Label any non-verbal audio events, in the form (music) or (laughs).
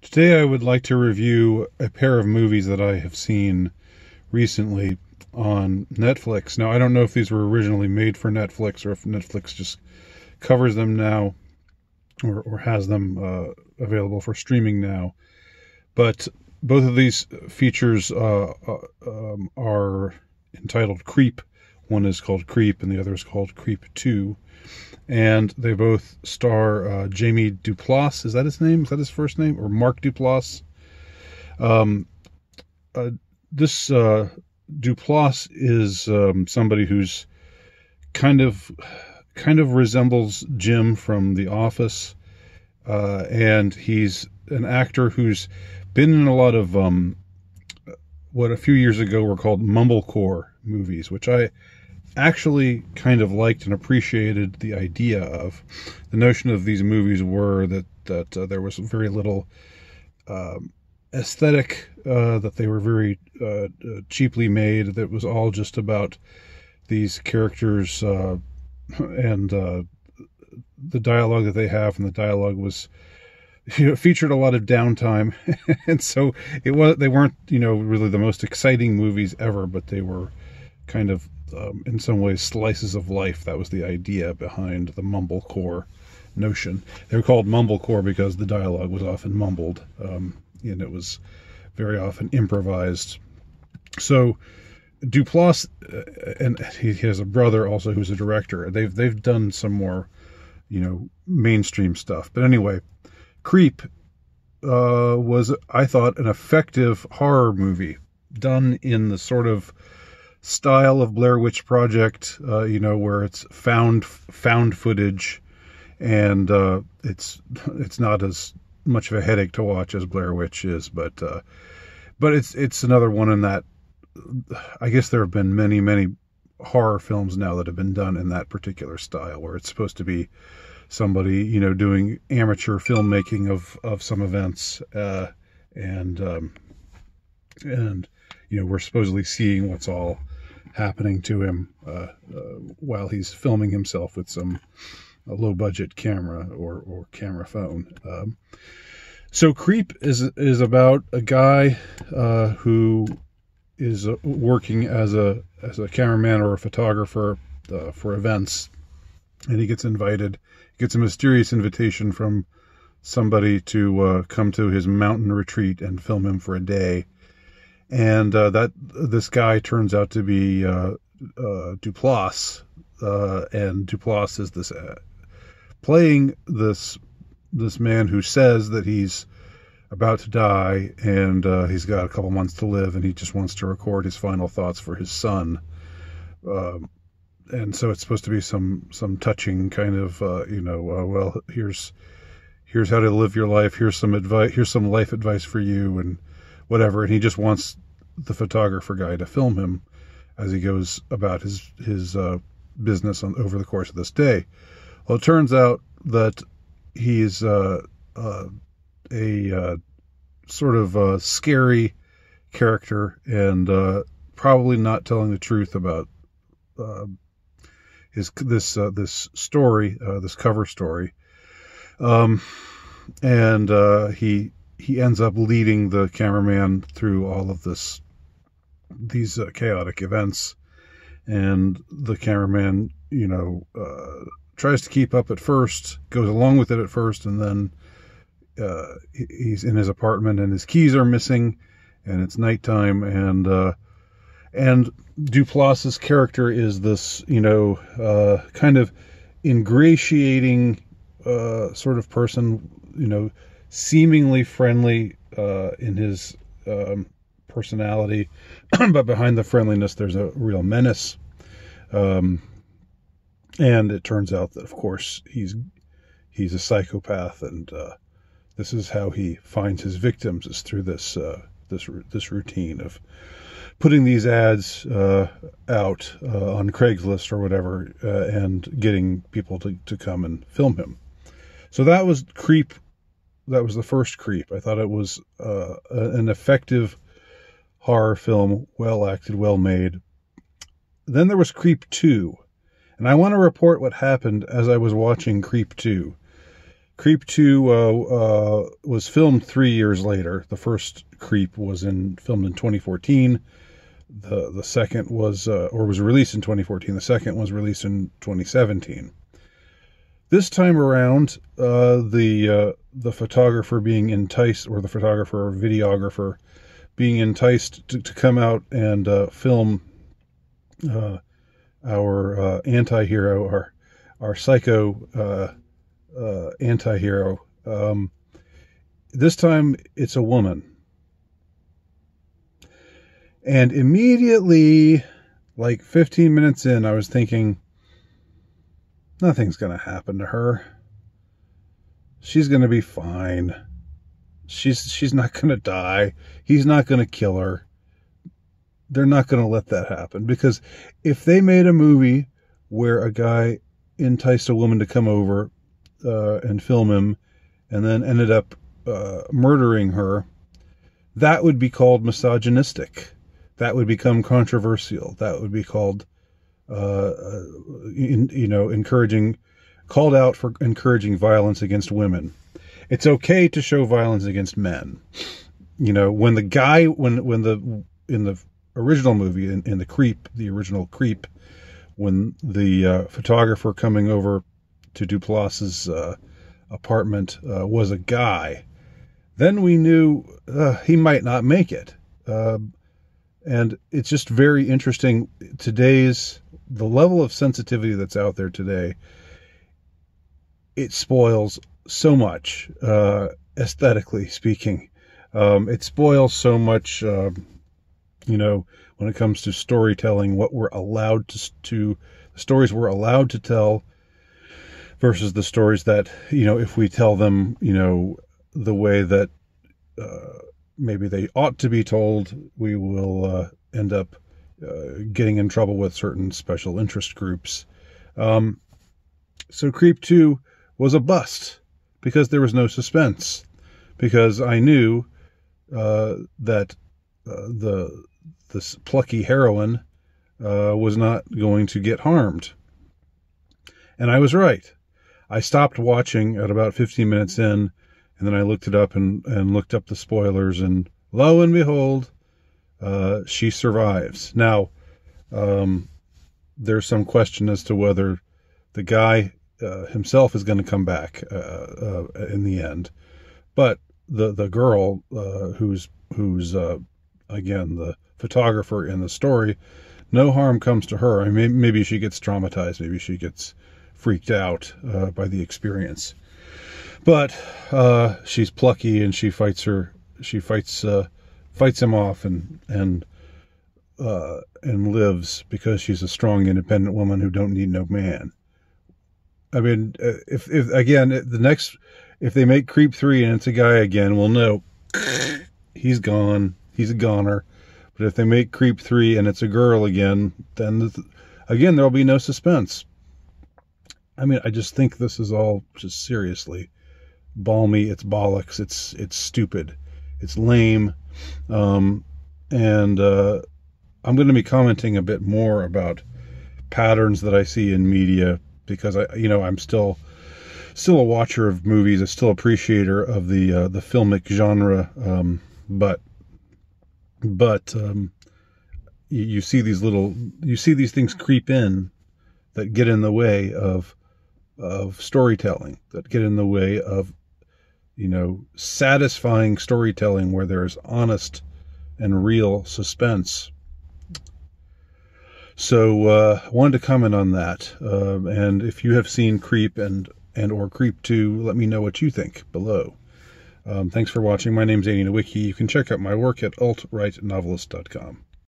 Today I would like to review a pair of movies that I have seen recently on Netflix. Now, I don't know if these were originally made for Netflix or if Netflix just covers them now or, or has them uh, available for streaming now. But both of these features uh, uh, um, are entitled Creep. One is called Creep and the other is called Creep 2 and they both star uh, Jamie Duplass. Is that his name? Is that his first name or Mark Duplass? Um, uh, this uh, Duplass is um, somebody who's kind of kind of resembles Jim from The Office, uh, and he's an actor who's been in a lot of um, what a few years ago were called mumblecore movies, which I actually kind of liked and appreciated the idea of. The notion of these movies were that that uh, there was very little um, aesthetic, uh, that they were very uh, uh cheaply made, that was all just about these characters uh, and uh, the dialogue that they have, and the dialogue was you know, featured a lot of downtime, (laughs) and so it was. They weren't, you know, really the most exciting movies ever, but they were kind of um, in some ways slices of life. That was the idea behind the mumblecore notion. They were called mumblecore because the dialogue was often mumbled, um, and it was very often improvised. So Duplass, uh, and he has a brother also who's a director. They've they've done some more, you know, mainstream stuff. But anyway, Creep uh, was I thought an effective horror movie done in the sort of style of Blair Witch Project, uh, you know, where it's found found footage, and uh, it's (laughs) it's not as much of a headache to watch as Blair Witch is, but uh, but it's it's another one in that. I guess there have been many many horror films now that have been done in that particular style, where it's supposed to be somebody you know doing amateur filmmaking of of some events, uh, and um, and you know we're supposedly seeing what's all happening to him uh, uh, while he's filming himself with some low budget camera or, or camera phone. Um, so Creep is is about a guy uh, who is uh, working as a as a cameraman or a photographer uh, for events, and he gets invited, gets a mysterious invitation from somebody to uh, come to his mountain retreat and film him for a day and uh, that this guy turns out to be uh, uh, Duplass, uh, and Duplass is this uh, playing this this man who says that he's about to die and uh, he's got a couple months to live, and he just wants to record his final thoughts for his son. Um, and so it's supposed to be some some touching kind of you know well here's here's how to live your life here's some advice here's some life advice for you and whatever, and he just wants the photographer guy to film him as he goes about his his uh, business on, over the course of this day. Well, it turns out that he's uh, uh, a uh, sort of uh, scary character and uh, probably not telling the truth about his this this story, this cover story. Um, and he he ends up leading the cameraman through all of this these uh, chaotic events. And the cameraman you know uh, tries to keep up at first goes along with it at first and then uh, he's in his apartment and his keys are missing and it's nighttime and uh, and Duplass's character is this you know uh, kind of ingratiating uh, sort of person you know seemingly friendly uh, in his um, personality, (clears throat) but behind the friendliness, there's a real menace. Um, and it turns out that, of course, he's he's a psychopath, and uh, this is how he finds his victims is through this uh, this this routine of putting these ads uh, out uh, on Craigslist or whatever, uh, and getting people to, to come and film him. So that was Creep that was the first Creep. I thought it was uh, an effective horror film, well acted, well made. Then there was Creep 2, and I want to report what happened as I was watching Creep 2. Creep 2 uh, uh, was filmed three years later. The first Creep was in filmed in 2014. The the second was uh, or was released in 2014. The second was released in 2017. This time around, uh, the uh, the photographer being enticed, or the photographer or videographer being enticed to, to come out and uh, film our anti-hero, our our psycho uh, anti-hero. Um, this time it's a woman. And immediately, like 15 minutes in, I was thinking, nothing's going to happen to her. She's going to be fine. She's she's not going to die. He's not going to kill her. They're not going to let that happen because if they made a movie where a guy enticed a woman to come over uh, and film him, and then ended up uh, murdering her, that would be called misogynistic. That would become controversial. That would be called, uh, uh, in, you know, encouraging, called out for encouraging violence against women. It's okay to show violence against men. You know, when the guy, when when the in the original movie, in, in the Creep, the original Creep, when the uh, photographer coming over to Duplass's uh, apartment uh, was a guy, then we knew he might not make it. And it's just very interesting. Today's the level of sensitivity that's out there today. It spoils so much, uh, aesthetically speaking. Um, it spoils so much, um, you know, when it comes to storytelling, what we're allowed to, to stories we're allowed to tell, versus the stories that you know if we tell them you know the way that uh, maybe they ought to be told we will uh, end up uh, getting in trouble with certain special interest groups. Um, so creep 2 was a bust because there was no suspense because i knew uh, that uh, the this plucky heroine uh, was not going to get harmed. And i was right. I stopped watching at about 15 minutes in, and then I looked it up and, and looked up the spoilers, and lo and behold, uh, she survives. Now, um, there's some question as to whether the guy uh, himself is going to come back uh, uh, in the end, but the the girl uh, who's who's uh, again the photographer in the story, no harm comes to her. I mean, maybe she gets traumatized, maybe she gets freaked out uh, by the experience. But uh, she's plucky and she fights her. She fights uh, fights him off and and uh, and lives because she's a strong, independent woman who don't need no man. I mean, uh, if if again the next if they make Creep three and it's a guy again, we'll know he's gone. He's a goner. But if they make Creep three and it's a girl again, then again there'll be no suspense. I mean, I just think this is all just seriously balmy. It's bollocks. It's it's stupid. It's lame. Um, and uh, I'm going to be commenting a bit more about patterns that I see in media because I, you know, I'm still still a watcher of movies, a still appreciator of the uh, the filmic genre. Um, but but um, you, you see these little you see these things creep in that get in the way of of storytelling that get in the way of you know satisfying storytelling where there's honest and real suspense. So uh, wanted to comment on that. Uh, and if you have seen creep and and or creep 2 let me know what you think below. Um, thanks for watching. My name's Andy Nowicki. You can check out my work at altrightnovelist.com